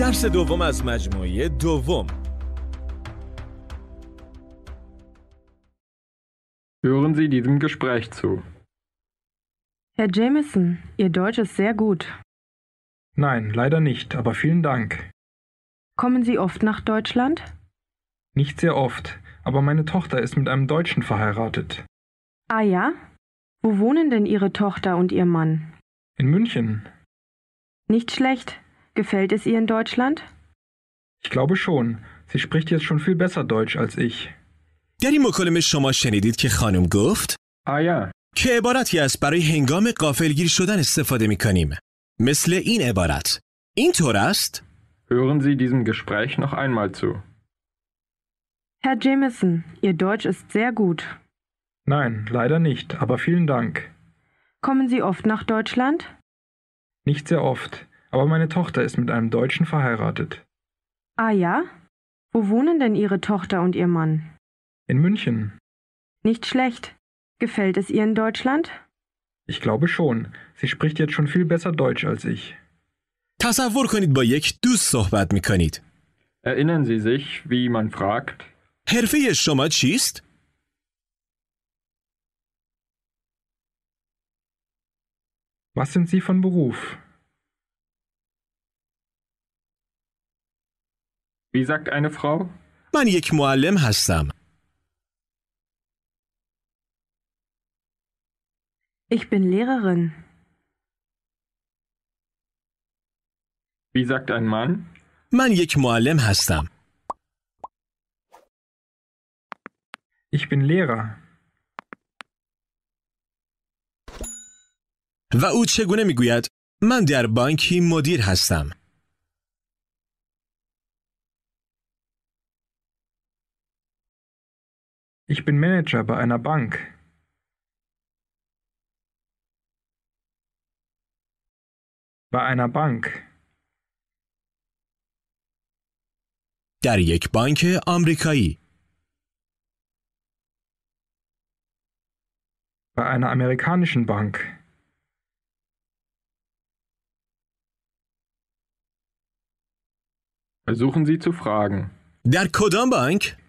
درس دوم از مجموعه دوم Hören Sie diesem Gespräch zu. Herr Jameson, Ihr Deutsch ist sehr gut. Nein, leider nicht, aber vielen Dank. Kommen Sie oft nach Deutschland? Nicht sehr oft, aber meine Tochter ist mit einem Deutschen verheiratet. Ah ja? Wo wohnen denn Ihre Tochter und Ihr Mann? In München. Nicht schlecht. Gefällt es ihr in Deutschland? Ich glaube schon. Sie spricht jetzt schon viel besser Deutsch als ich. در این مکالمه شما شنیدید که خانم گفت Ah ja, که عبارتی است برای هنگام قافلگیر شدن استفاده می کنیم. مثل این عبارت. این طور است hören Sie diesem Gespräch noch einmal zu. Herr Jameson, Ihr Deutsch ist sehr gut. Nein, leider nicht, aber vielen Dank. Kommen Sie oft nach Deutschland? Nicht sehr oft, aber meine Tochter ist mit einem Deutschen verheiratet. Ah ja? Wo wohnen denn Ihre Tochter und Ihr Mann? In München. Nicht schlecht. Gefällt es ihr in Deutschland? Ich glaube schon. Sie spricht jetzt schon viel besser Deutsch als ich. تصور کنید با یک دوست صحبت می کنید. Erinnern Sie sich, wie man fragt, حرفه شما چیست؟ Was sind Sie von Beruf? Wie sagt eine Frau? من یک معلم هستم. Ich bin Lehrerin. Wie sagt ein Mann? من یک معلم هستم. Ich bin Lehrer. و او چگونه می گوید من در بانکی مدیر هستم. Ich bin Manager bei einer Bank. Bei einer Bank. در یک بانک آمریکایی. Bei einer amerikanischen Bank. Versuchen Sie zu fragen. در کدام بانک؟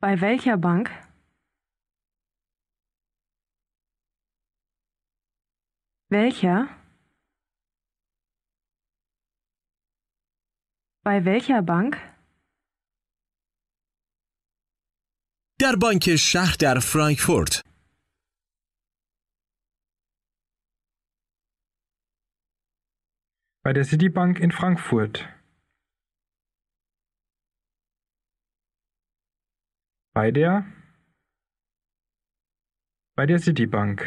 Bei welcher Bank? Welcher? Bei welcher Bank? در بانک شهر در فرانکفورت. Bei der Citibank in Frankfurt. Bei der? Bei der Citibank.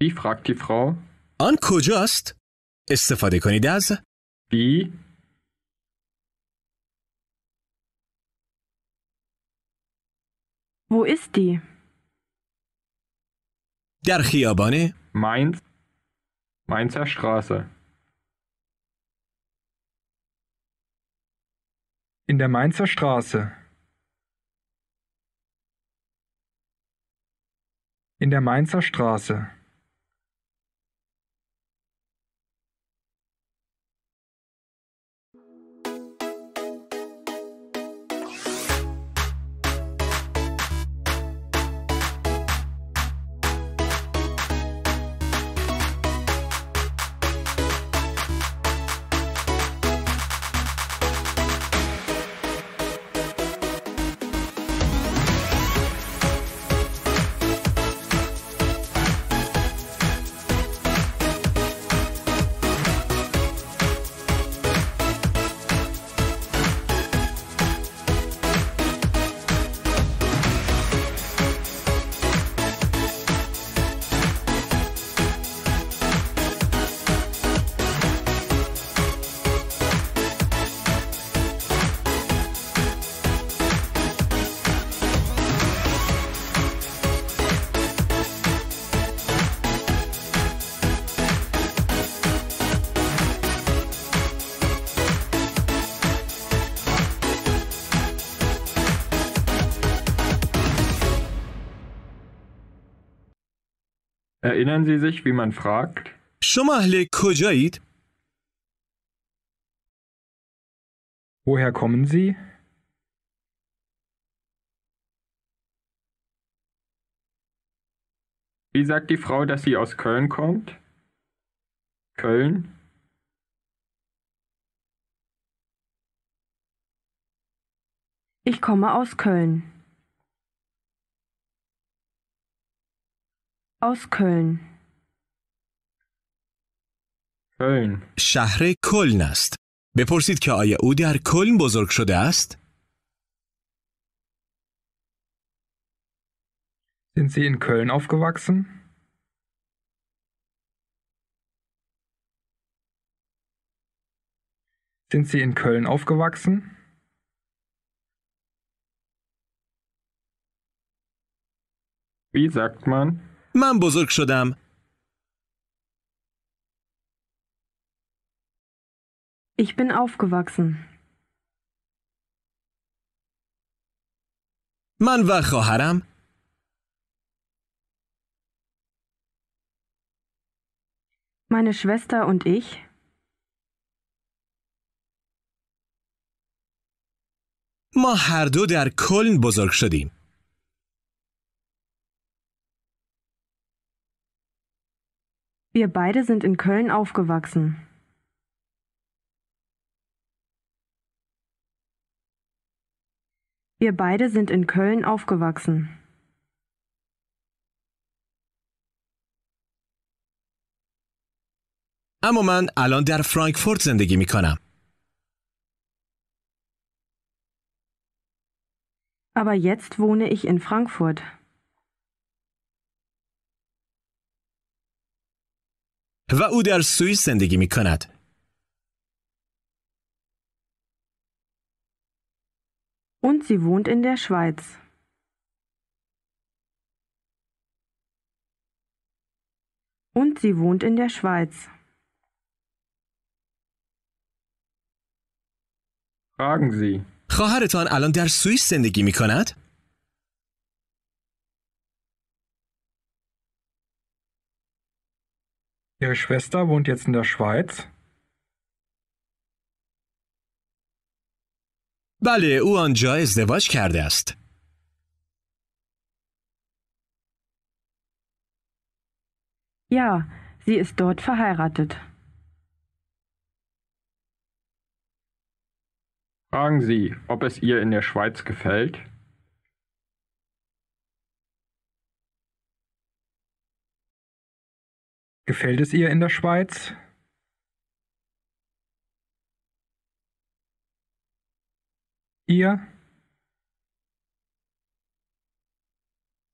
Wie fragt die Frau? آن کجاست؟ استفاده کنید از Wie? Wo ist die? در خیابان Mainz? Mainzer Straße. In der Mainzer Straße. In der Mainzer Straße. Erinnern Sie sich, wie man fragt? شما اهل کجایید؟ Woher kommen Sie? Wie sagt die Frau, dass sie aus Köln kommt? Köln? Ich komme aus Köln. Aus Köln. Köln. شهر کلن است. بپرسید که آیا او در کلن بزرگ شده است؟ Sind Sie in Köln aufgewachsen? Sind Sie in Köln aufgewachsen? Wie sagt man? من بزرگ شدم. Ich bin aufgewachsen. من و خواهرم Meine Schwester und ich. ما هر دو در کلن بزرگ شدیم. Wir beide sind in Köln aufgewachsen. Wir beide sind in Köln aufgewachsen. اما من الان در فرانکفورت زندگی می کنم. Aber jetzt wohne ich in Frankfurt. و او در سوئیس زندگی می کند. Und sie wohnt in der Schweiz. Und sie wohnt in der Schweiz. Fragen Sie. خواهرتان الان در سوئیس زندگی می کند؟ Ihre Schwester wohnt jetzt in der Schweiz? بله او آنجا ازدواج کرده است. Ja, sie ist dort verheiratet. Fragen Sie, ob es ihr in der Schweiz gefällt? Gefällt es ihr in der Schweiz? Ihr?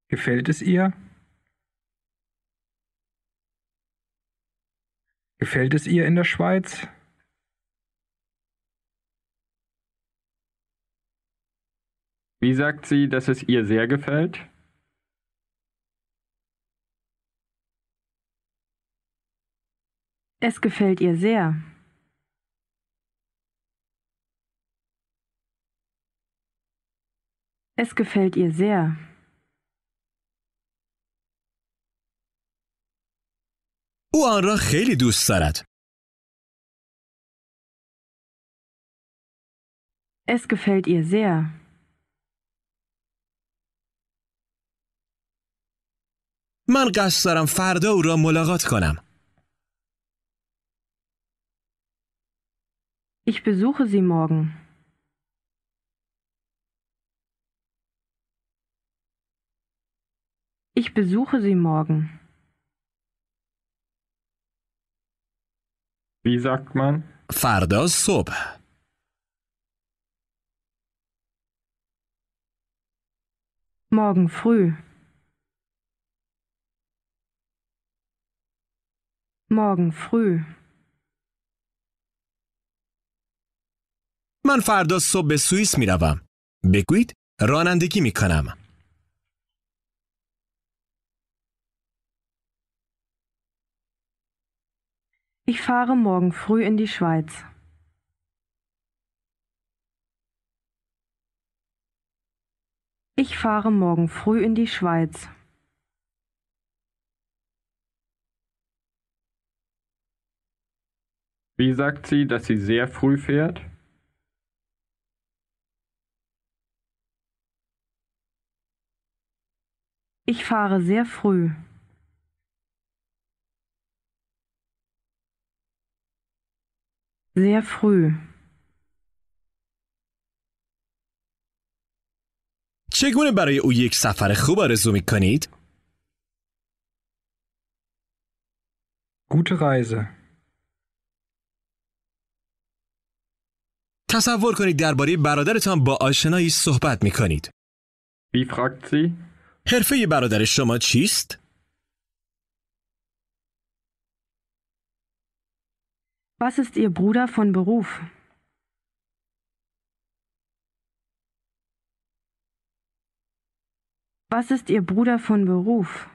Gefällt es ihr? Gefällt es ihr in der Schweiz? Wie sagt sie, dass es ihr sehr gefällt? Es gefällt ihr sehr. Es gefällt ihr sehr. او آن را خیلی دوست دارد. Es gefällt ihr sehr. من قصد دارم فردا او را ملاقات کنم. Ich besuche sie morgen. Ich besuche sie morgen. Wie sagt man? فردا صبح. Morgen früh. Morgen früh. من فردا صبح به سوئیس میروم. بگویید رانندگی میکنم. Ich fahre morgen früh in die Schweiz. Ich fahre morgen früh in die Schweiz. Wie sagt sie, dass sie sehr früh fährt? Ich fahre sehr früh. Sehr früh. چگونه برای او یک سفر خوب آرزو می کنید؟ Gute Reise. تصور کنید درباره برادرتان با آشنایی صحبت می کنید. Wie fragt sie? حرفه برادر شما چیست؟ Was ist Ihr Bruder von Beruf? Was ist Ihr Bruder von Beruf?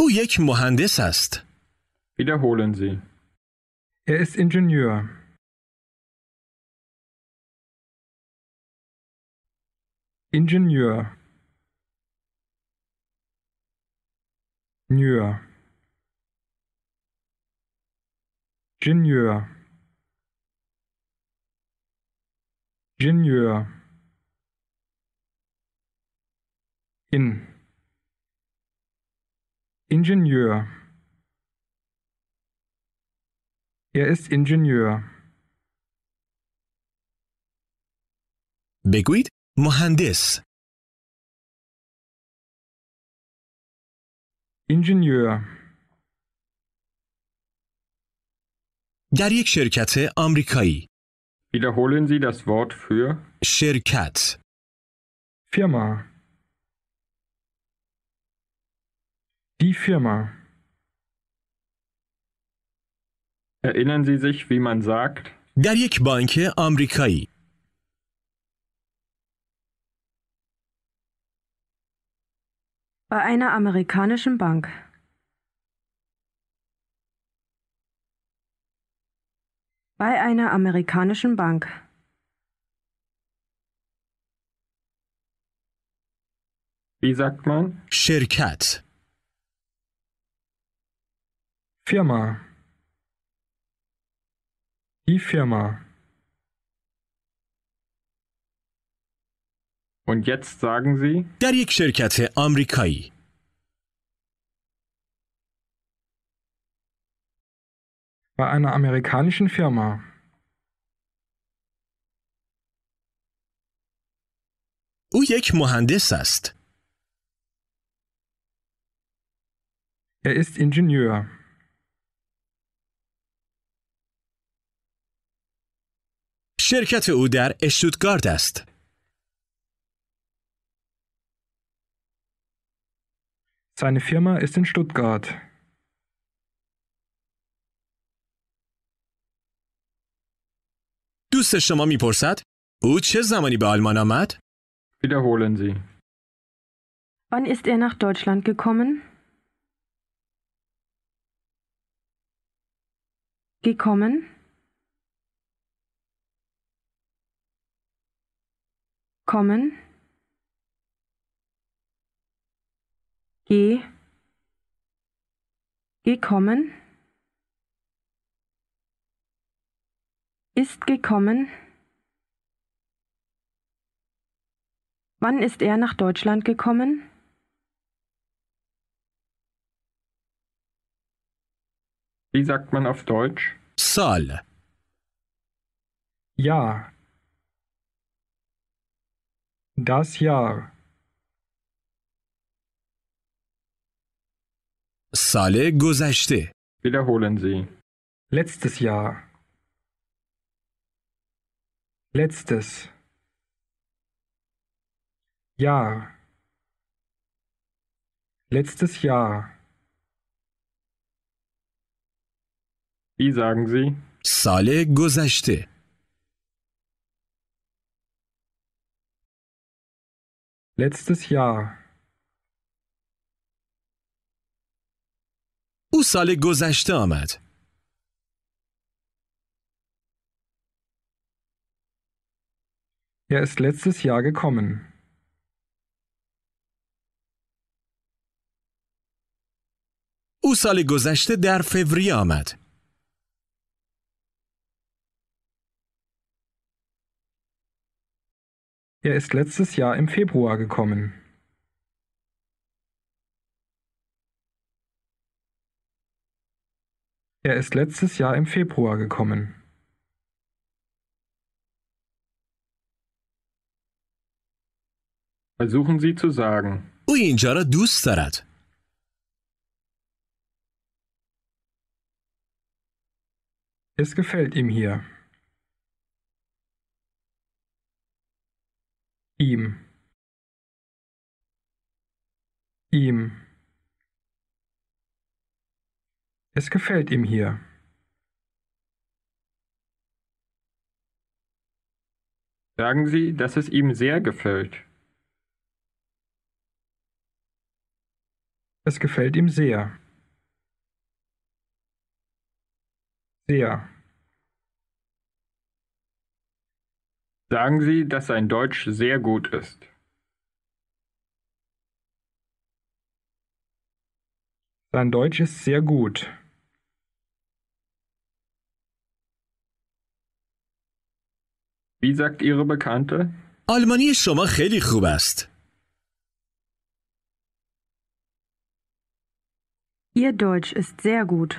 او یک مهندس است. Wiederholen Sie. Er ist Ingenieur. Ingenieur. Ingenieur. Ingenieur. Ingenieur. In. Ingenieur. Er ist Ingenieur. Beguit? مهندس. Ingenieur. در یک شرکت آمریکایی. Wiederholen Sie das Wort für شرکت. Firma. Die Firma. Erinnern Sie sich, wie man sagt? در یک بانک آمریکایی. Bei einer amerikanischen Bank. Bei einer amerikanischen Bank. Wie sagt man? شرکت. Firma. Die Firma. Und jetzt sagen Sie, در یک شرکت آمریکایی. Bei einer amerikanischen Firma. او یک مهندس است. Er ist Ingenieur. شرکت او در اشتوتگارت است. Seine Firma ist in Stuttgart. دوست شما میپرسد او چه زمانی به آلمان آمد؟ wiederholen Sie. Wann ist er nach Deutschland gekommen? Gekommen? Kommen? Geh. Gekommen. Ist gekommen. Wann ist er nach Deutschland gekommen? Wie sagt man auf Deutsch? Soll. Ja. Das Jahr. سال گذشته. Wiederholen Sie. Letztes Jahr. Letztes. Jahr. Letztes Jahr. Wie sagen Sie? سال گذشته. Letztes Jahr. او سال گذشته آمد. Er ist letztes Jahr gekommen. او او سال گذشته در فوریه آمد. Er ist letztes Jahr im Februar gekommen. Er ist letztes Jahr im Februar gekommen. Versuchen Sie zu sagen. او اینجا را دوست دارد. Es gefällt ihm hier. Ihm. Ihm. Es gefällt ihm hier. Sagen Sie, dass es ihm sehr gefällt. Es gefällt ihm sehr. Sehr. Sagen Sie, dass sein Deutsch sehr gut ist. Sein Deutsch ist sehr gut. Wie sagt Ihre Bekannte? آلمانی شما خیلی خوب است. Ihr Deutsch ist sehr gut.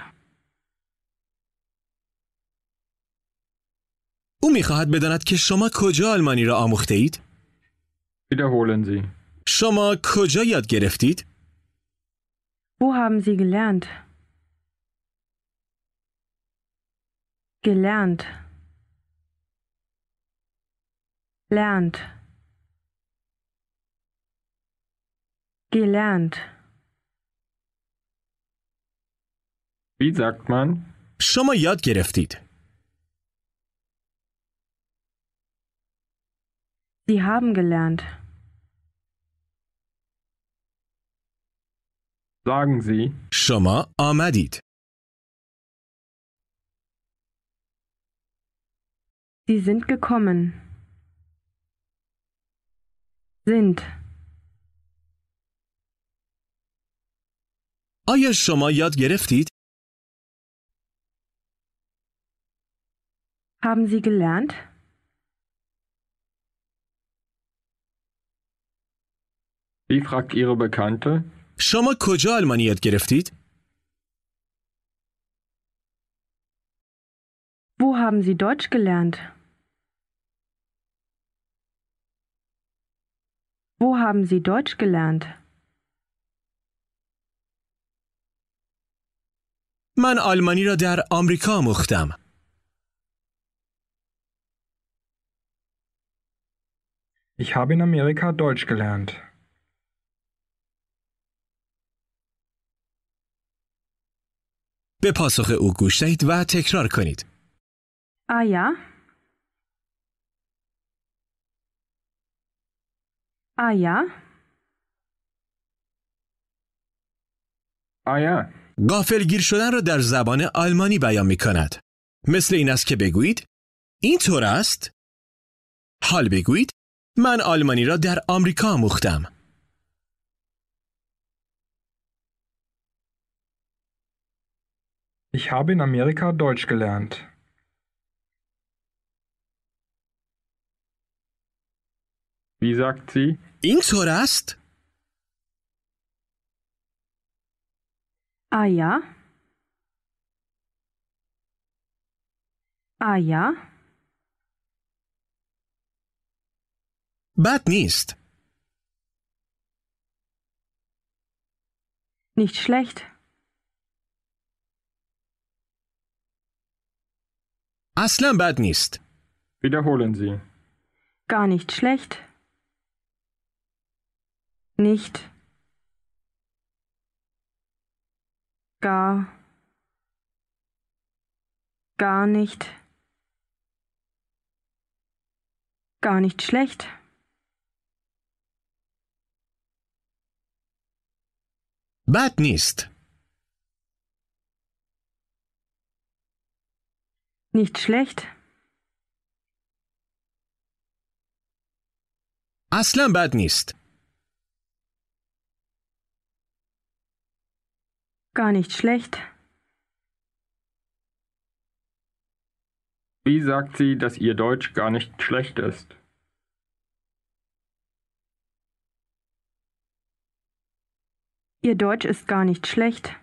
او می‌خواهد بداند که شما کجا آلمانی را آموخته اید؟ Wiederholen Sie. شما کجا یاد گرفتید؟ Wo haben Sie gelernt? Gelernt. Lernt. Gelernt. Wie sagt man? شما یاد گرفتید. Sie haben gelernt. Sagen Sie. شما آمدید. Sie sind gekommen. Sind. آیا شما یاد گرفتید؟ Haben Sie gelernt? Wie fragt Ihre Bekannte? شما کجا آلمانی یاد گرفتید؟ Wo haben Sie Deutsch gelernt? Wo haben Sie Deutsch gelernt? من آلمانی را در آمریکا آموختم. Ich habe in Amerika Deutsch gelernt. به پاسخ او گوش دهید و تکرار کنید. Ah ja. Ah ja. گافلگیر شدن را در زبان آلمانی بیان می کند. مثل این است که بگویید این طور است؟ حال بگویید من آلمانی را در آمریکا آموختم. Ich habe in Amerika Deutsch gelernt. Wie sagt sie? Ingsorast? Ah ja. Ah ja. Bad nicht. Nicht schlecht. Aslan bad nicht. Wiederholen Sie. Gar nicht schlecht nicht gar gar nicht gar nicht schlecht. Bad nicht. Nicht schlecht. Aslan bad nicht. Gar nicht schlecht. Wie sagt sie, dass ihr Deutsch gar nicht schlecht ist? Ihr Deutsch ist gar nicht schlecht.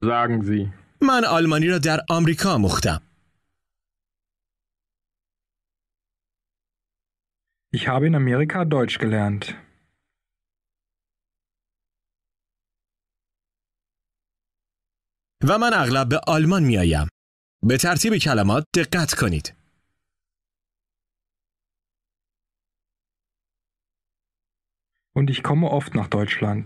Sagen Sie. من آلمانی را در آمریکا مختم. Ich habe in Amerika Deutsch gelernt. و من اغلب به آلمان می آیم. به ترتیب کلمات دقت کنید. Und ich komme oft nach Deutschland.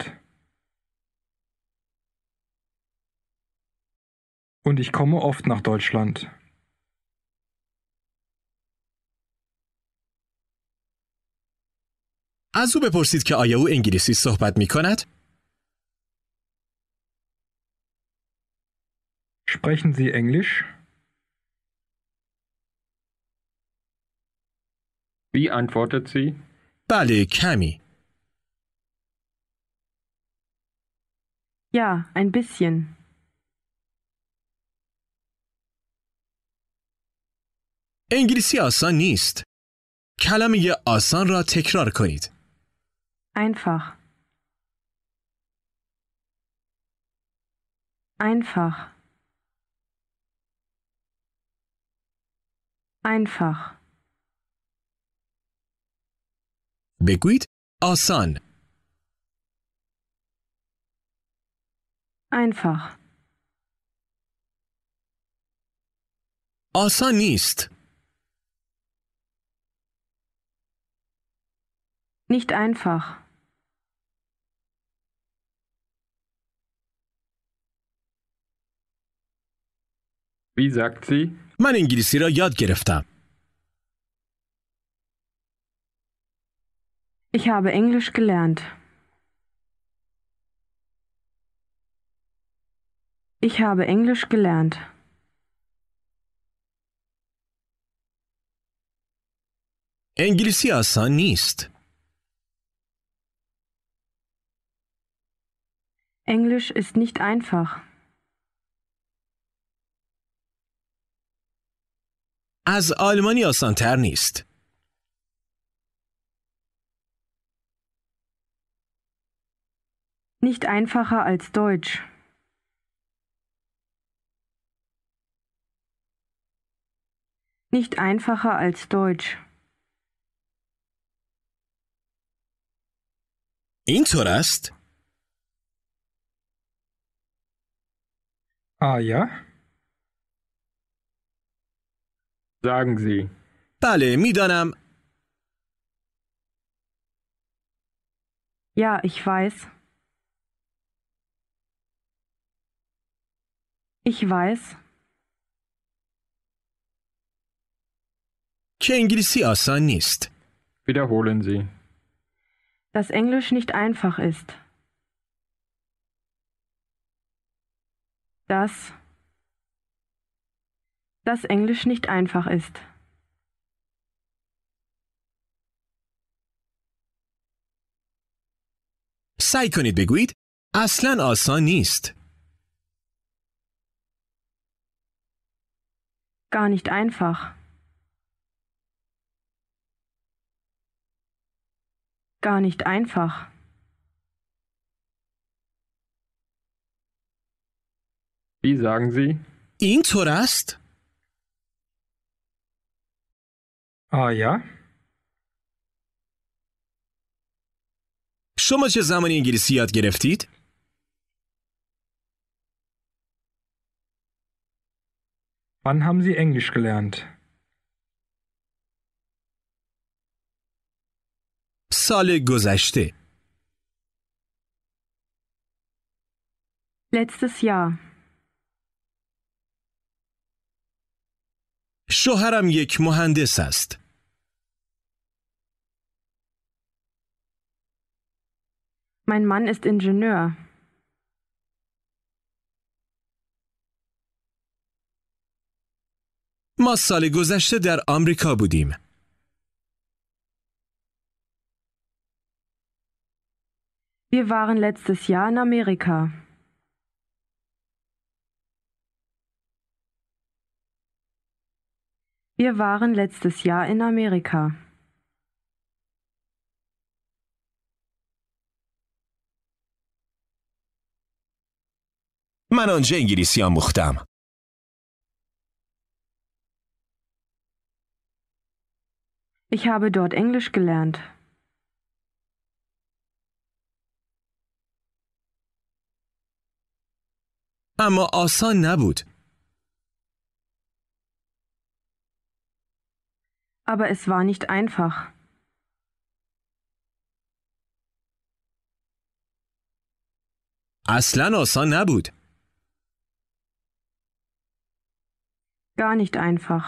Und ich komme oft nach Deutschland. از او بپرسید که آیا او انگلیسی صحبت می کند؟ Sprechen Sie Englisch? Wie antwortet sie? بله کمی. Ja, ein bisschen. انگلیسی آسان نیست. کلمه آسان را تکرار کنید. Einfach. Einfach. Einfach. بگویید آسان. Einfach. آسان نیست. Nicht einfach. Wie sagt sie? من انگلیسی را یاد گرفتم. Ich habe Englisch gelernt. Ich habe Englisch gelernt. انگلیسی آسان نیست. Englisch ist nicht einfach. از آلمانی آسان تر نیست. Nicht einfacher als Deutsch. Nicht einfacher als Deutsch. اینطور است؟ Ah Sagen Sie. بله میدانم. Ja, ich weiß. Ich weiß, که انگلیسی آسان نیست. Wiederholen Sie. dass Englisch nicht einfach ist. Dass dass Englisch nicht einfach ist. سعی کنید بگویید اصلا آسان نیست. Gar nicht einfach. Gar nicht einfach. Wie sagen Sie? اینطور است؟ Ja? شما چه زمانی انگلیسی یاد گرفتید؟ Wann haben Sie Englisch gelernt? سال گذشته. Letztes Jahr. شوهرم یک مهندس است. Mein Mann ist Ingenieur. ما سال گذشته در آمریکا بودیم. Wir waren letztes Jahr in Amerika. Wir waren letztes Jahr in Amerika. من آنجا انگلیسی آموختم. Ich habe dort Englisch gelernt. اما آسان نبود. Aber es war nicht einfach. اصلا آسان نبود. Gar nicht einfach.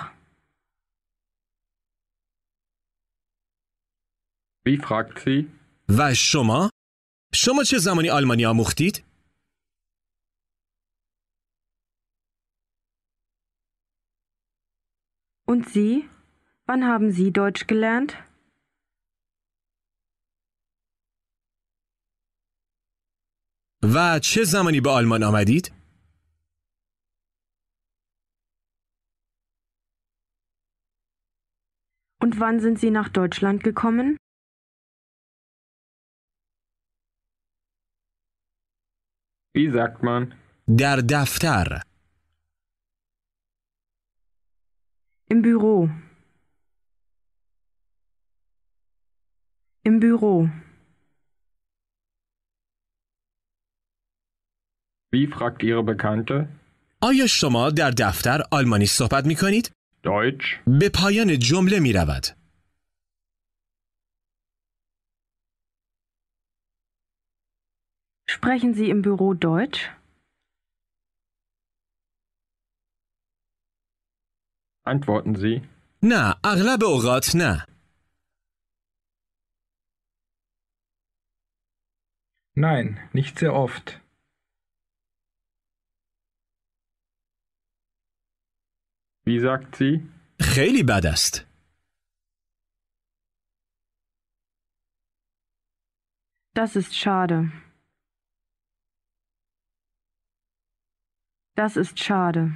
Wie fragt sie? و شما؟ شما چه زمانی آلمانی آموختید؟ Und Sie? Wann haben Sie Deutsch gelernt? و چه زمانی به آلمان آمدید؟ Und wann sind Sie nach Deutschland gekommen? Wie sagt man? در دفتر. Im Büro. Im Büro. Wie fragt Ihre Bekannte? آیا شما در دفتر آلمانی صحبت می کنید؟ Deutsch? به پایان جمله می رود. Sprechen Sie im Büro Deutsch? Antworten Sie. نه اغلب اوقات نه. Nein, nicht sehr oft. Wie sagt sie? خیلی بد است. Das ist schade. Das ist schade.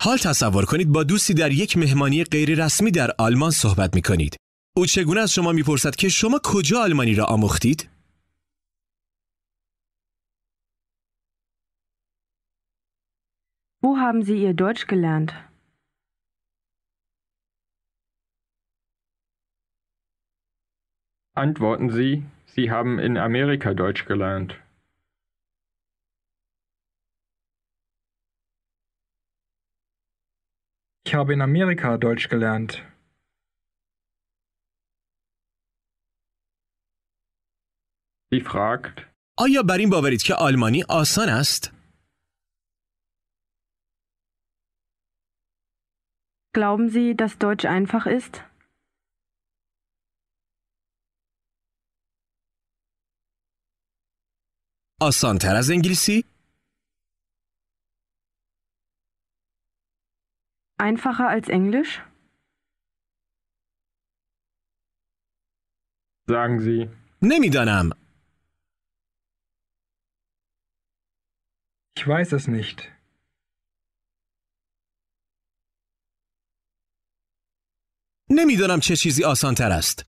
حال تصور کنید با دوستی در یک مهمانی غیر رسمی در آلمان صحبت می کنید. او چگونه از شما می‌پرسد که شما کجا آلمانی را آموختید؟ Wo haben Sie Ihr Deutsch gelernt? Antworten Sie. Sie haben in Amerika Deutsch gelernt. Ich habe in Amerika Deutsch gelernt. Sie fragt. آیا بر این باورید که آلمانی آسان است؟ Glauben Sie, dass Deutsch einfach ist? آسان تر از انگلیسی؟ Einfacher als Englisch? Sagen Sie. نمیدانم. Ich weiß es nicht. نمی‌دانم چه چیزی آسان تر است.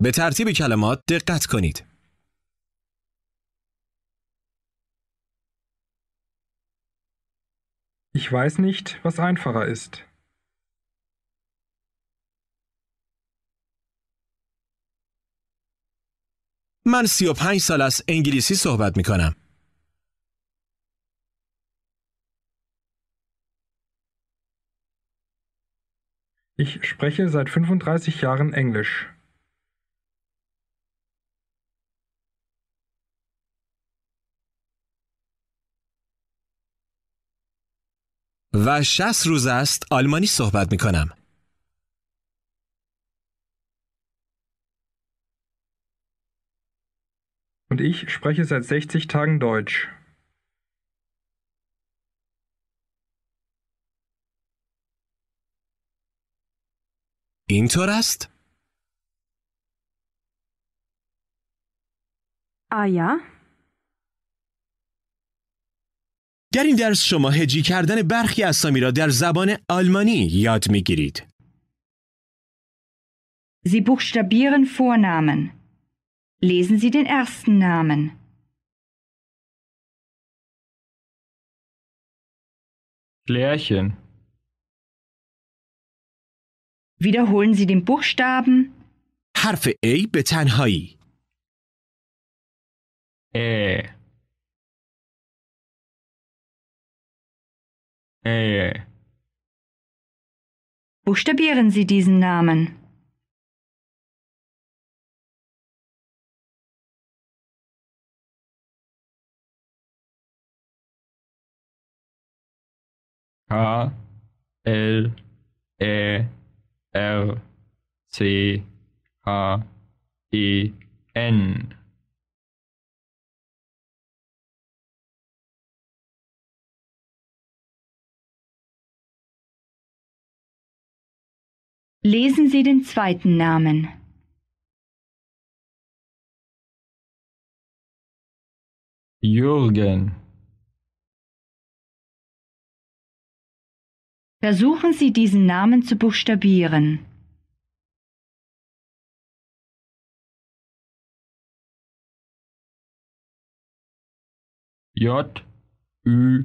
به ترتیب کلمات دقت کنید. Ich weiß nicht, was einfacher ist. من 35 سال است انگلیسی صحبت می کنم. Ich spreche seit 35 Jahren Englisch. و 60 روز است آلمانی صحبت می کنم. Und ich spreche seit 60 Tagen Deutsch. اینطور است؟ آیا؟ در این درس شما هجی کردن برخی اسامی را در زبان آلمانی یاد می گیرید. Sie buchstabieren Vornamen. Lesen Sie den ersten Namen. Lärchen. Wiederholen Sie den Buchstaben. حرف A به تنهایی. Ä. Ä. Buchstabieren Sie diesen Namen. H L Ä R C H E N Lesen Sie den zweiten Namen. Jürgen Versuchen Sie diesen Namen zu buchstabieren. J Ü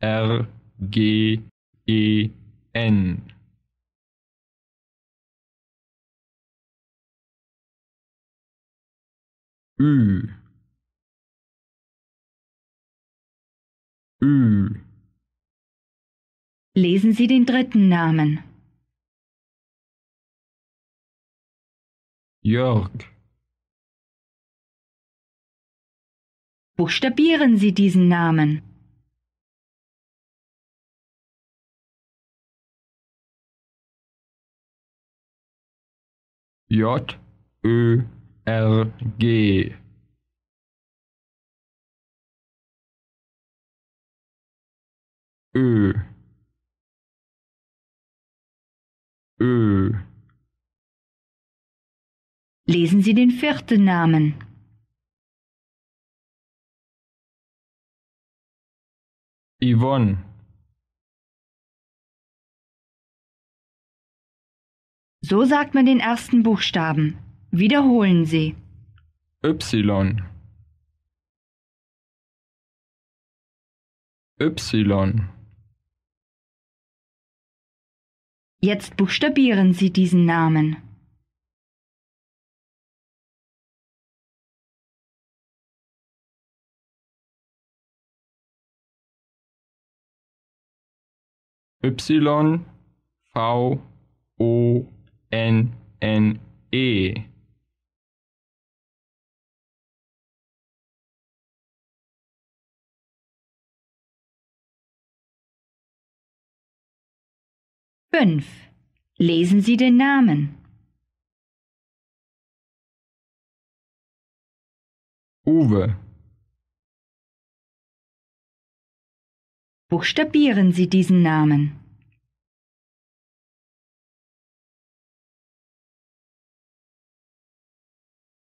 R G E N Ü. Ü Lesen Sie den dritten Namen. Jörg Buchstabieren Sie diesen Namen. J Ö R G Ö Ö Lesen Sie den vierten Namen. Yvonne So sagt man den ersten Buchstaben. Wiederholen Sie. Y Y Jetzt buchstabieren Sie diesen Namen. Y V O N N E Fünf. Lesen Sie den Namen. Uwe Buchstabieren Sie diesen Namen.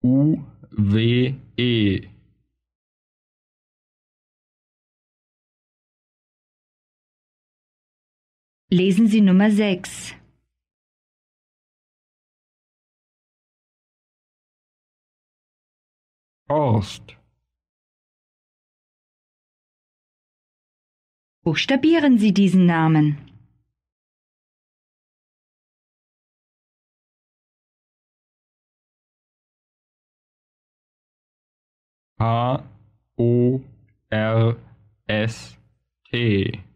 U W E Lesen Sie Nummer 6. Horst Buchstabieren Sie diesen Namen. H O R S T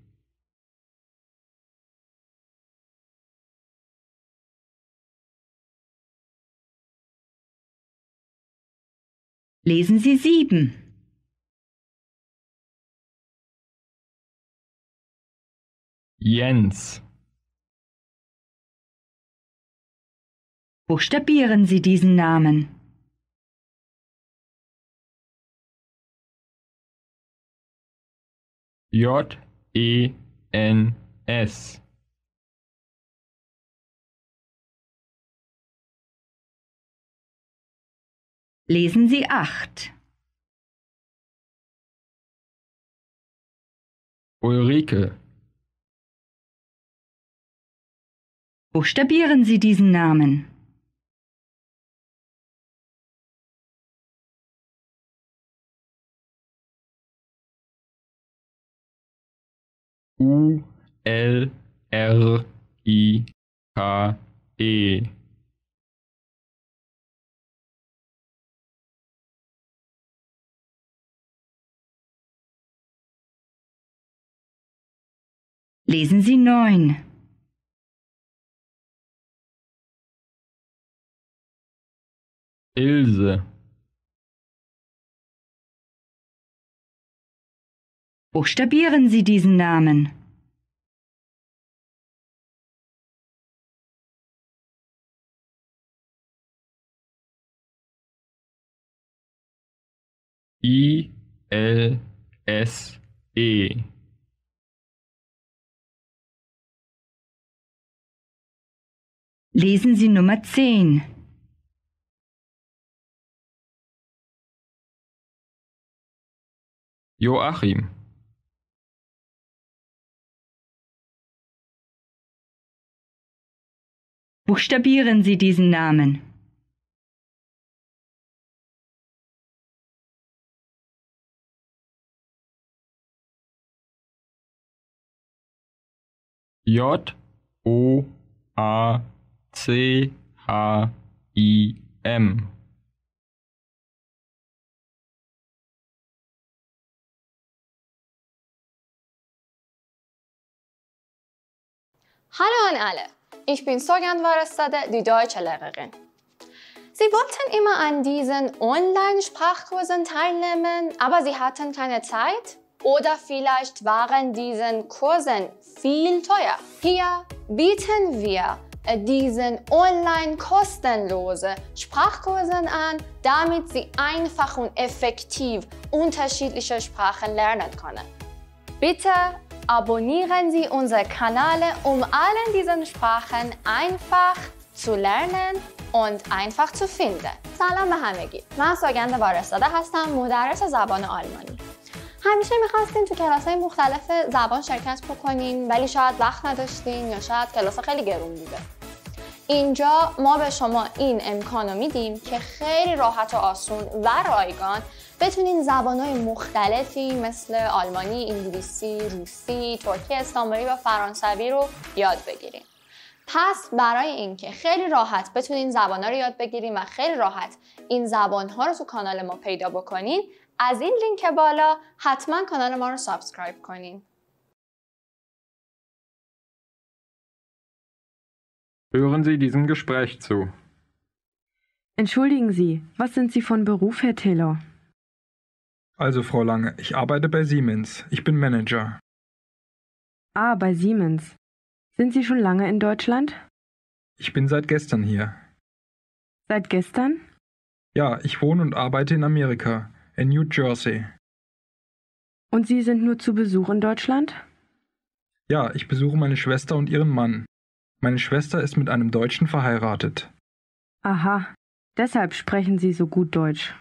Lesen Sie 7. Jens Buchstabieren Sie diesen Namen. J E N S Lesen Sie acht. Ulrike. Buchstabieren Sie diesen Namen. U L R I K E Lesen Sie 9. Ilse, Buchstabieren Sie diesen Namen. I L S E. Lesen Sie Nummer 10. Joachim, Buchstabieren Sie diesen Namen. J O A C H I M. Hallo an alle, ich bin Sogan Warastade, die deutsche Lehrerin. Sie wollten immer an diesen Online-Sprachkursen teilnehmen, aber Sie hatten keine Zeit? Oder vielleicht waren diese Kursen viel teuer. Hier bieten wir diesen online kostenlose Sprachkursen an, damit Sie einfach und effektiv unterschiedliche Sprachen lernen können. Bitte abonnieren Sie unsere Kanäle, um allen diesen Sprachen einfach zu lernen und einfach zu finden. سلام به همگی من سوگند وارستاده هستم مدرس زبان آلمانی همیشه می‌خواستین تو کلاس های مختلف زبان شرکت بکنین ولی شاید وقت نداشتین یا شاید کلاس خیلی گرون بوده اینجا ما به شما این امکان رو میدیم که خیلی راحت و آسون و رایگان بتونین زبانهای مختلفی مثل آلمانی، انگلیسی، روسی، ترکی استانبولی و فرانسوی رو یاد بگیرین. پس برای اینکه خیلی راحت بتونین زبانها رو یاد بگیرین و خیلی راحت این زبانها رو تو کانال ما پیدا بکنین از این لینک بالا حتما کانال ما رو سابسکرایب کنین. Hören Sie diesem Gespräch zu. Entschuldigen Sie, was sind Sie von Beruf, Herr Taylor? Also, Frau Lange, ich arbeite bei Siemens. Ich bin Manager. Ah, bei Siemens. Sind Sie schon lange in Deutschland? Ich bin seit gestern hier. Seit gestern? Ja, ich wohne und arbeite in Amerika, in New Jersey. Und Sie sind nur zu Besuch in Deutschland? Ja, ich besuche meine Schwester und ihren Mann. Meine Schwester ist mit einem Deutschen verheiratet. Aha, deshalb sprechen Sie so gut Deutsch.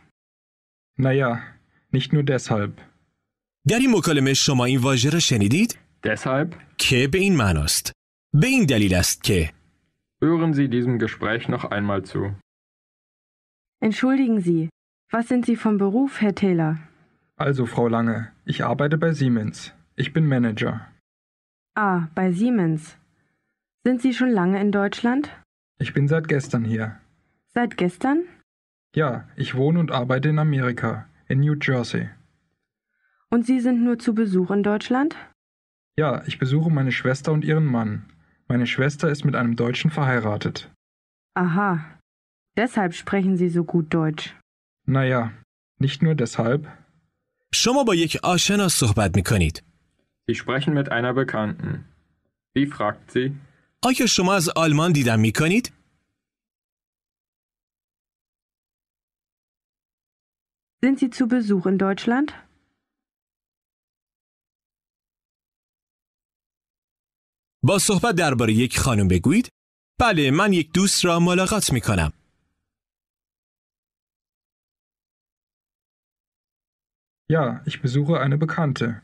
Naja, nicht nur deshalb. در این مکالمه شما این واژه را شنیدید؟ Deshalb که به این معناست. به این دلیل است که hören Sie diesem Gespräch noch einmal zu. Entschuldigen Sie, was sind Sie vom Beruf, Herr Taylor? Also, Frau Lange, ich arbeite bei Siemens. Ich bin Manager. Ah, bei Siemens. Sind Sie schon lange in Deutschland? Ich bin seit gestern hier. Seit gestern? Ja, ich wohne und arbeite in Amerika, in New Jersey. Und Sie sind nur zu Besuch in Deutschland? Ja, ich besuche meine Schwester und ihren Mann. Meine Schwester ist mit einem Deutschen verheiratet. Aha, deshalb sprechen Sie so gut Deutsch. Naja, nicht nur deshalb. شما با یک آشنا صحبت می کنید. Sie sprechen mit einer Bekannten. Wie fragt sie? آیا شما از آلمان دیدن می کنید؟ Sind Sie zu Besuch in Deutschland? با صحبت درباره یک خانم بگویید بله من یک دوست را ملاقات می کنم. Ja, ich besuche eine Bekannte.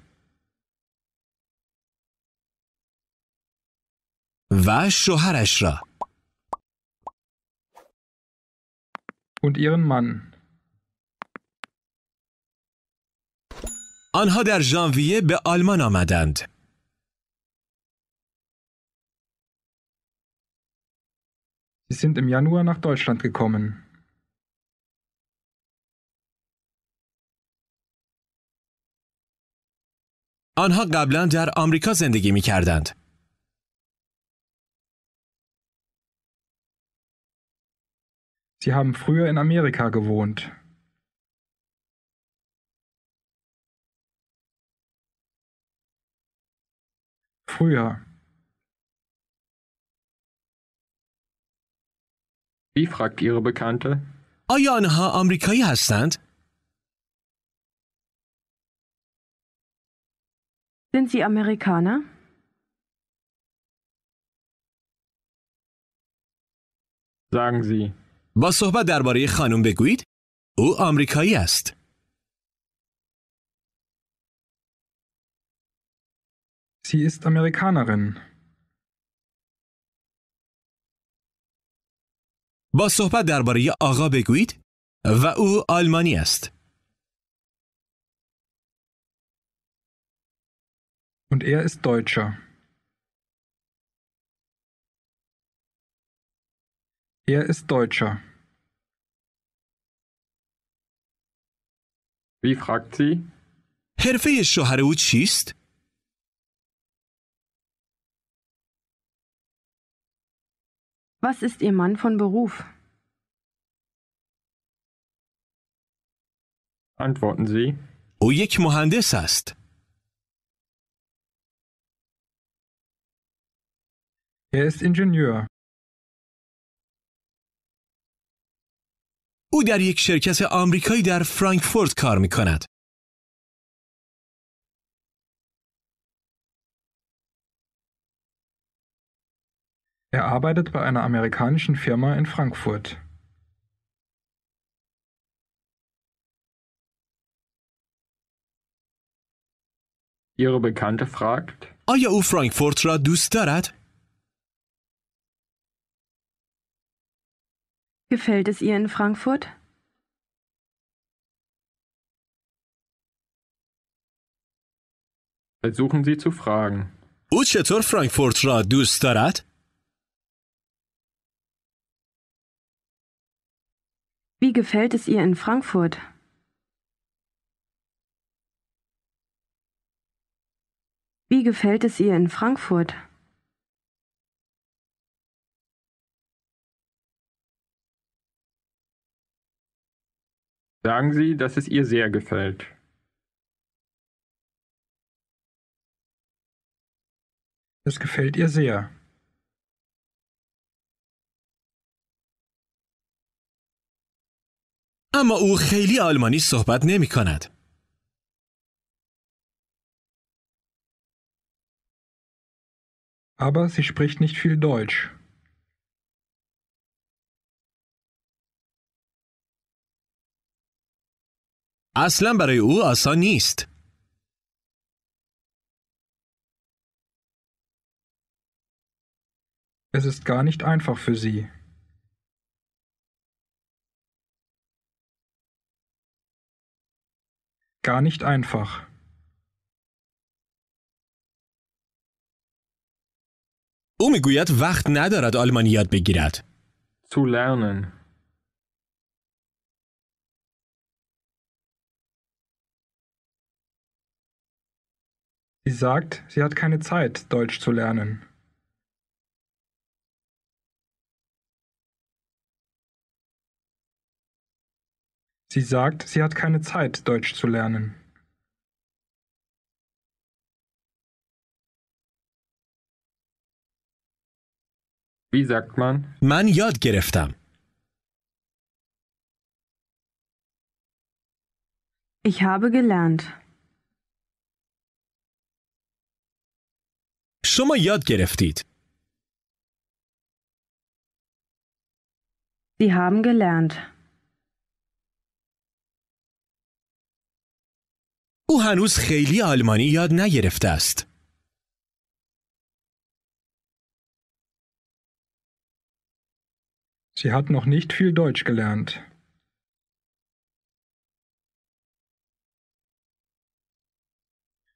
و Und ihren Mann. آنها در ژانویه به آلمان آمدند Sie sind im Januar nach Deutschland gekommen. آنها قبلا در آمریکا زندگی می کردند. Sie haben früher in Amerika gewohnt. Früher. Wie fragt Ihre Bekannte? آیا آنها آمریکایی هستند؟ Sind Sie Amerikaner? Sagen Sie. با صحبت درباره خانم بگویید او آمریکایی است. Sie ist Amerikanerin. با صحبت درباره آقا بگویید و او آلمانی است. Und er ist Deutscher. Er ist Deutscher. Wie fragt sie? حرفه شوهر او چیست؟ Was ist Ihr Mann von Beruf? Antworten Sie. او یک مهندس است. Er ist Ingenieur. او در یک شرکت آمریکایی در فرانکفورت کار می کند. Er arbeitet bei einer amerikanischen Firma in Frankfurt. Ihre Bekannte fragt. آیا او فرانکفورت را دوست دارد؟ Gefällt es ihr in Frankfurt? Versuchen Sie zu fragen. او چطور فرانکفورت را دوست دارد؟ Wie gefällt es ihr in Frankfurt? Wie gefällt es ihr in Frankfurt? Sagen Sie, dass es ihr sehr gefällt. Es gefällt ihr sehr. اما او خیلی آلمانی صحبت نمی کند. Aber sie spricht nicht viel Deutsch. اصلا برای او آسان نیست. Es ist gar nicht einfach für sie. Gar nicht einfach. او میگوید وقت ندارد آلمانی یاد بگیرد. Zu lernen. Sie sagt, sie hat keine Zeit, Deutsch zu lernen. Sie sagt, sie hat keine Zeit, Deutsch zu lernen. Wie sagt man? من یاد گرفتم. Ich habe gelernt. شما یاد گرفتید. Sie haben gelernt. او هنوز خیلی آلمانی یاد نگرفته است. Sie hat noch nicht viel Deutsch gelernt.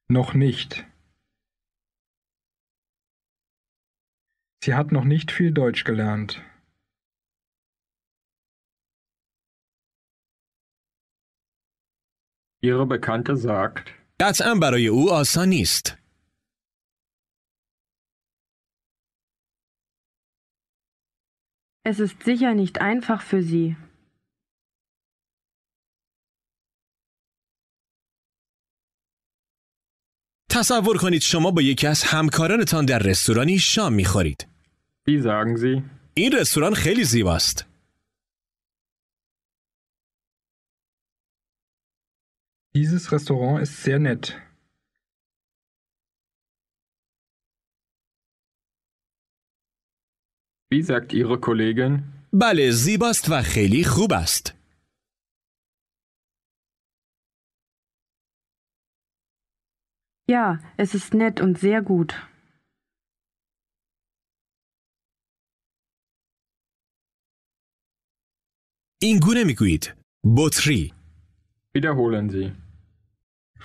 Noch nicht. Sie hat noch nicht viel Deutsch gelernt. Ihre Bekannte sagt, قطعا برای او آسان نیست. Es ist sicher nicht einfach für Sie. تصور کنید شما با یکی از همکارانتان در رستورانی شام میخورید. wie sagen Sie? این رستوران خیلی زیباست. Dieses Restaurant ist sehr nett. Wie sagt Ihre Kollegin? بله زیباست و خیلی خوب است. Ja, es ist nett und sehr gut. این گونه میگویید. بطری. Wiederholen Sie.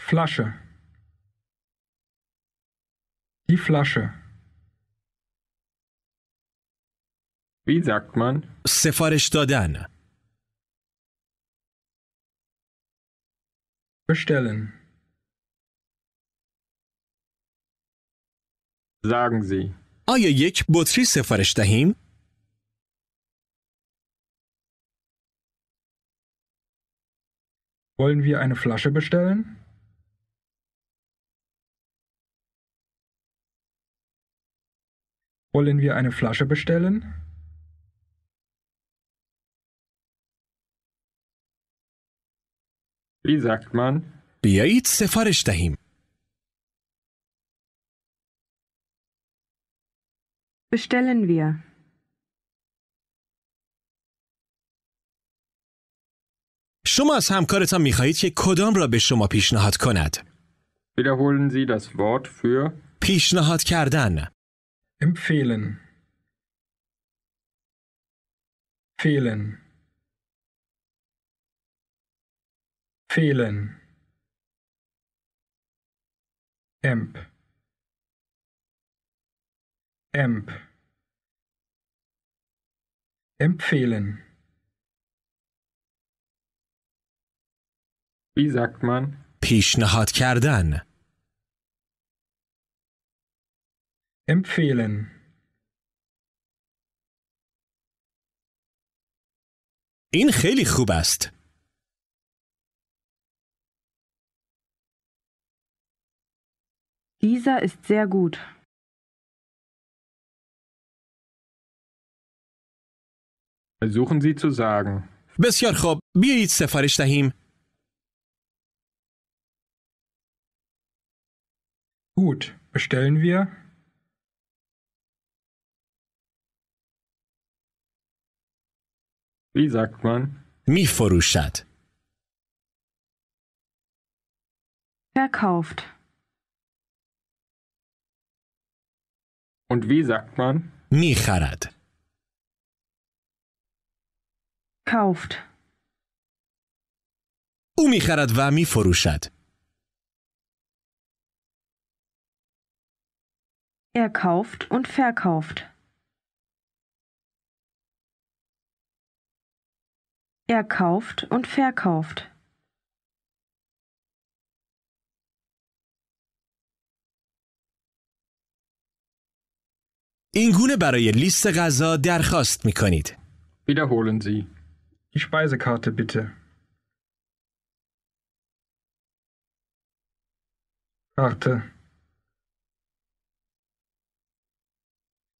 Flasche. Die Flasche. Wie sagt man? سفارش دادن. Bestellen. Sagen Sie. آیا یک بطری سفارش دهیم؟ Wollen wir eine Flasche bestellen? Wollen wir eine Flasche bestellen? Wie sagt man? بیایید سفارش دهیم. Bestellen wir. شما از همکارتان می‌خواهید که کدام را به شما پیشنهاد کند؟ Wiederholen Sie das Wort für پیشنهاد کردن. Empfehlen. Fehlen. Fehlen. Emp. Emp. Empfehlen. Wie sagt man? پیشنهاد کردن. Empfehlen. این خیلی خوب است. Dieser ist sehr gut. Versuchen Sie zu sagen. بسیار خوب. بیایید سفارش دهیم. Gut, bestellen wir. Wie sagt man? می فروشد. Verkauft. Und wie sagt man? می خرد. Kauft. او می خرد و می Er kauft und verkauft. Er kauft und verkauft. این گونه برای لیست غذا درخواست می کنید. Wiederholen Sie. Die Speisekarte bitte. Karte.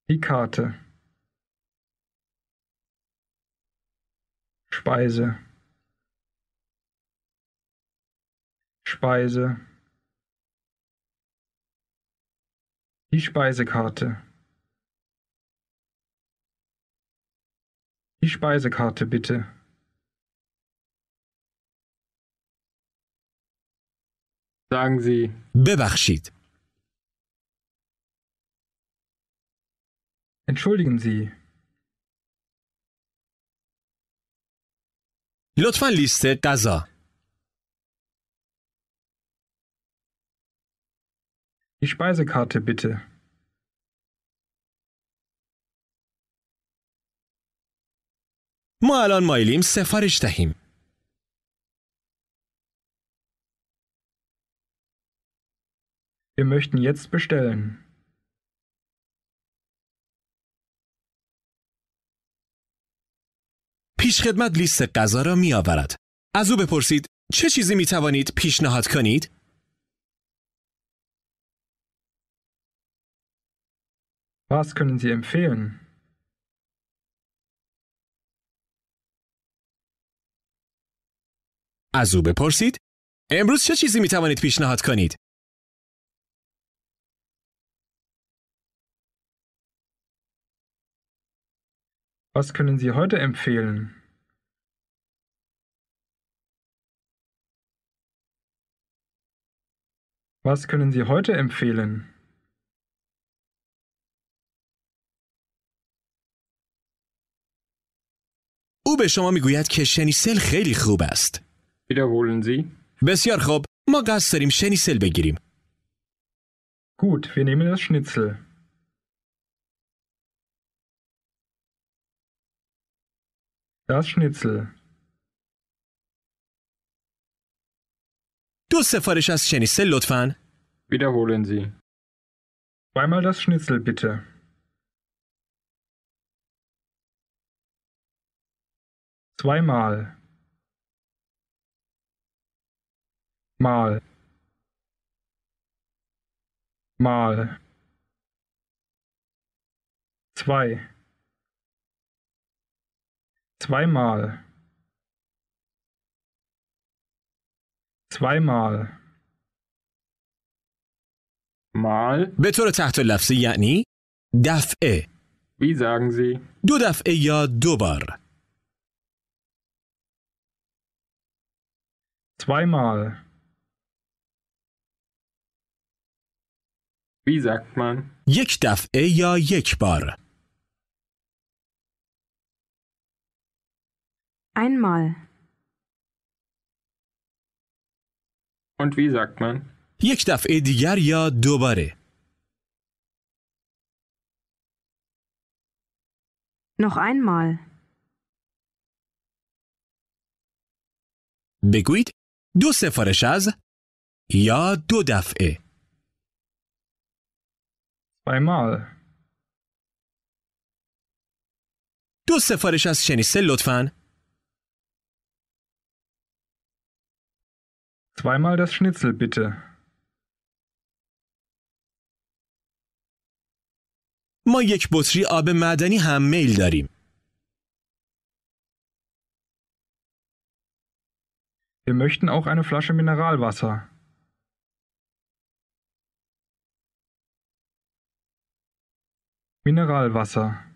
Die Karte. Speise. Speise. Die Speisekarte. Die Speisekarte bitte. Sagen Sie. ببخشید. Entschuldigen Sie. لطفا لیست غذا Die Speisekarte bitte. ما الان مایلیم سفارش دهیم Wir möchten jetzt bestellen. پیشخدمت لیست غذا را می آورد. از او بپرسید چه چیزی می توانید پیشنهاد کنید؟ Was können Sie empfehlen? از او بپرسید امروز چه چیزی می توانید پیشنهاد کنید؟ Was können Sie heute empfehlen? Was können Sie heute empfehlen? او به شما میگوید که شنیسل خیلی خوب است. Wiederholen Sie. بسیار خوب ما قصد داریم شنیسل بگیریم. Gut, wir nehmen das Schnitzel. Das Schnitzel. دو سفارش از شنیسل لطفاً. Wiederholen Sie. Zweimal das Schnitzel bitte. Zweimal. Mal. Mal. Zwei. Zweimal. Zweimal. Mal. به طور تحت لفظی یعنی دفعه. Wie sagen Sie? دو دفعه یا دو بار. Zweimal. Wie sagt man? یک دفعه یا یک بار. Einmal. Und wie sagt man? یک دفعه دیگر یا دوباره. Noch einmal. بگویید دو سفارش از یا دو دفعه. Zweimal. دو سفارش از شنیسل لطفاً. Zweimal das Schnitzel bitte. ما یک بطری آب معدنی هم میل داریم. Wir möchten auch eine Flasche Mineralwasser. Mineralwasser.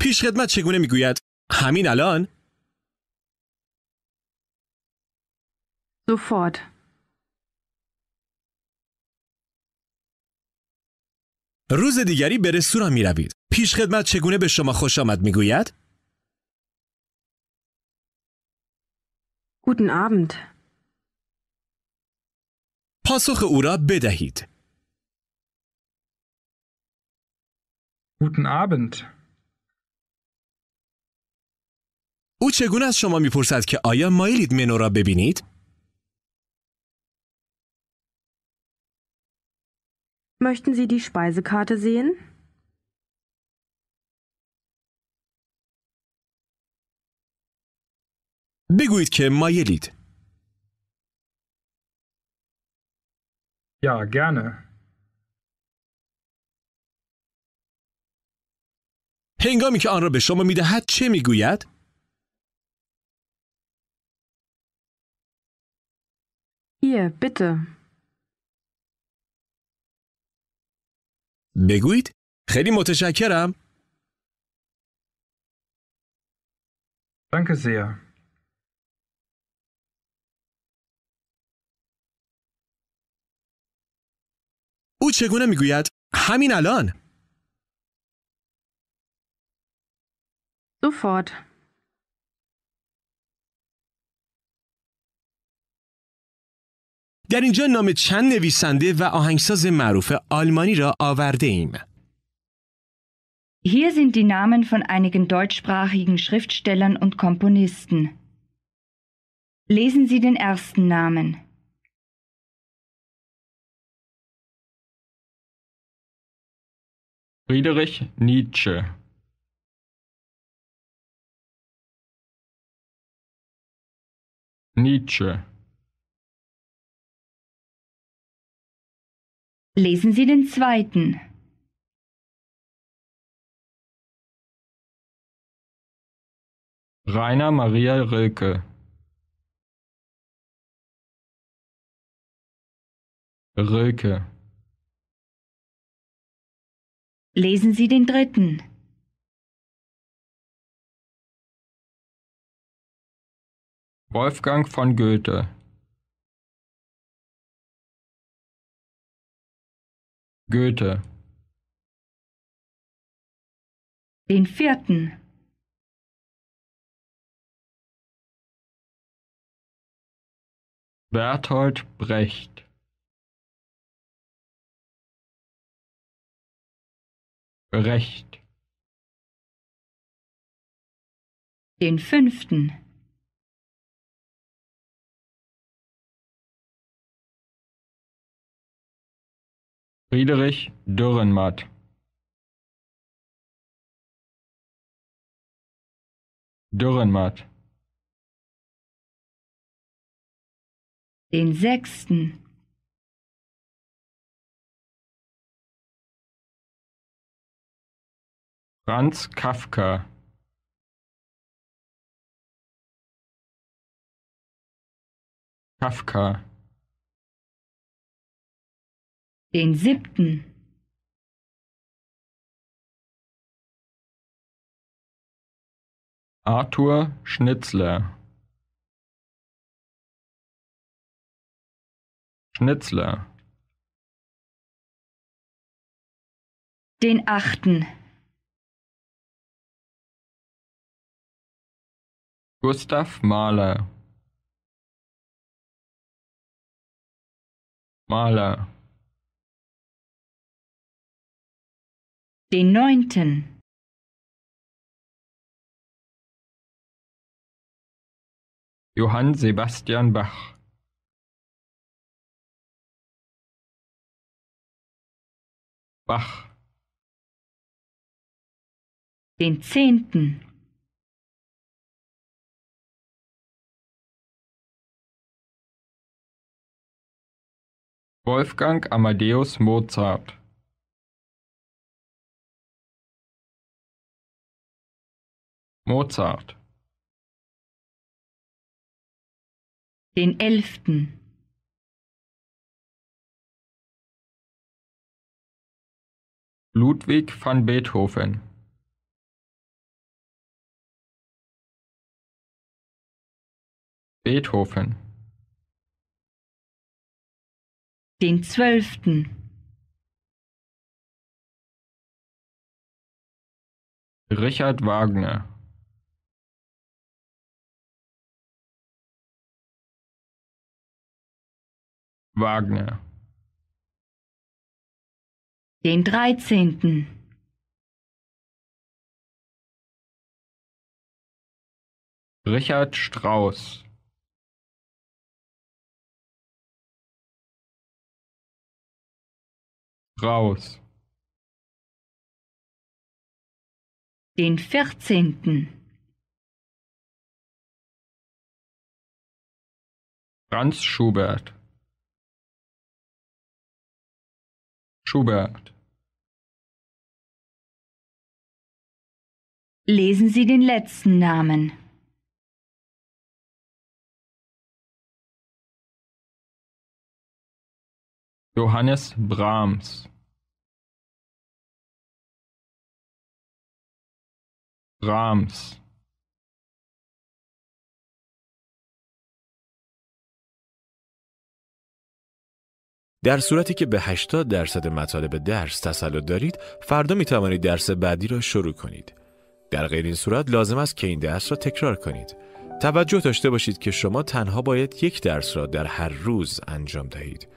پیشخدمت چگونه می‌گوید همین الان Sofort. روز دیگری به رستوران می روید. پیشخدمت چگونه به شما خوش آمد می گوید؟ Guten Abend. پاسخ او را بدهید. Guten Abend. او چگونه از شما می‌پرسد که آیا مایلید منو را ببینید؟ Möchten Sie die Speisekarte sehen? بگویید که مایلید. Ja, gerne. هنگامی که آن را به شما میدهد چه میگوید؟ Hier, bitte. بگویید خیلی متشکرم. Danke sehr. او چگونه می‌گوید همین الان Sofort. در اینجا نام چند نویسنده و آهنگساز معروف آلمانی را آورده ایم. Hier sind die Namen von einigen deutschsprachigen Schriftstellern und Komponisten. Lesen Sie den ersten Namen. Friedrich Nietzsche. Nietzsche. Lesen Sie den zweiten. Rainer Maria Rilke. Rilke. Lesen Sie den dritten. Wolfgang von Goethe. Goethe. Den vierten. Bertolt Brecht. Brecht. Den fünften. Friedrich Dürrenmatt. Dürrenmatt. Den sechsten. Franz Kafka. Kafka. Den siebten. Arthur Schnitzler. Schnitzler. Den achten. Gustav Mahler. Mahler. Den neunten. Johann Sebastian Bach. Bach. Den zehnten. Wolfgang Amadeus Mozart. Mozart. Den elften. Ludwig van Beethoven. Beethoven. Den zwölften. Richard Wagner. Wagner. Den dreizehnten. Richard Strauss. Strauss. Den vierzehnten. Franz Schubert. Schubert. Lesen Sie den letzten Namen. Johannes Brahms. Brahms. در صورتی که به 80 درصد مطالب درس تسلط دارید، فردا می توانید درس بعدی را شروع کنید. در غیر این صورت لازم است که این درس را تکرار کنید. توجه داشته باشید که شما تنها باید یک درس را در هر روز انجام دهید